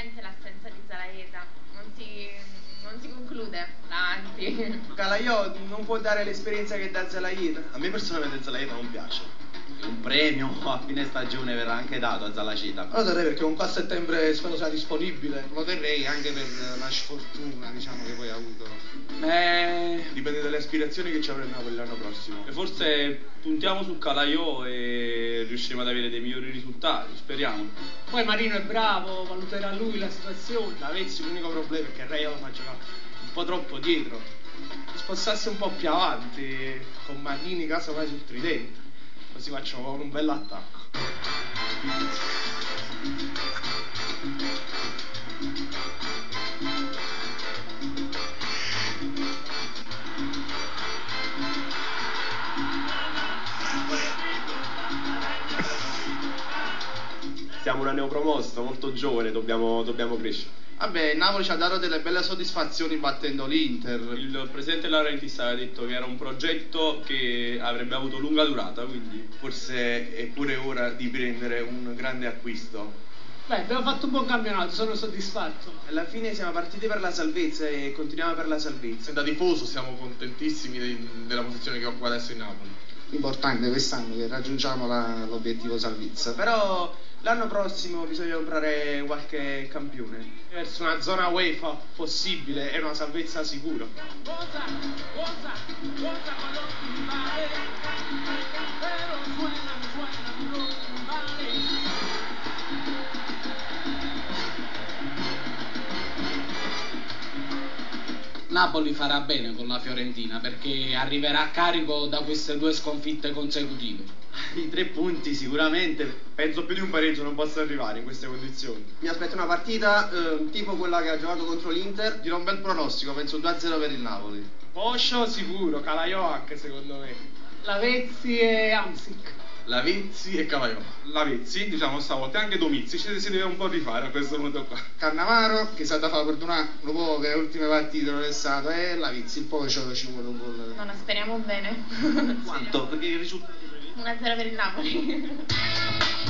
sicuramente l'assenza di Zalaeta, non si, non si conclude, anzi. Calaio non può dare l'esperienza che dà Zalaeta. A me personalmente Zalaeta non piace. Un premio a fine stagione verrà anche dato a Zalaceta. Lo allora, perché un qua a settembre spero sia disponibile. Lo terrei anche per la sfortuna diciamo, che poi ha avuto. Eh, Dipende dalle aspirazioni che ci il Napoli l'anno prossimo. E forse puntiamo su Calaiò e riusciremo ad avere dei migliori risultati, speriamo. Poi Marino è bravo, valuterà lui la situazione. L'Avezzi l'unico problema è che Rea lo fa giocare un po' troppo dietro. Spostarsi un po' più avanti, con Magnini casomai sul tridente. Così facciamo un bel attacco. Siamo una neopromossa, molto giovane, dobbiamo, dobbiamo crescere. Vabbè, Napoli ci ha dato delle belle soddisfazioni battendo l'Inter. Il presidente Laurentista aveva detto che era un progetto che avrebbe avuto lunga durata, quindi Forse è pure ora di prendere un grande acquisto. Beh, abbiamo fatto un buon campionato, sono soddisfatto. alla fine siamo partiti per la salvezza e continuiamo per la salvezza. Da tifoso siamo contentissimi di- della posizione che occupa adesso il Napoli. L'importante quest'anno è che raggiungiamo la- l'obiettivo salvezza. Però l'anno prossimo bisogna comprare qualche campione. verso una zona UEFA possibile è una salvezza sicura. Napoli farà bene con la Fiorentina perché arriverà a carico da queste due sconfitte consecutive. I tre punti sicuramente, penso più di un pareggio non possa arrivare in queste condizioni. Mi aspetta una partita eh, tipo quella che ha giocato contro l'Inter. Dirò un bel pronostico, penso 2-0 per il Napoli. Poscio sicuro, Calaiò anche secondo me. Lavezzi e Amsic. Lavezzi e Cavaiò. Lavezzi, diciamo stavolta, e anche Domizzi, ci si deve un po' rifare a questo punto qua. Cannavaro, che si è da fare perdonare dopo che le ultime partite non è stato, e Lavizzi, il poi ci vuole un gol. No, no, speriamo bene. Quanto? Perché i risultati 1-0 per il Napoli.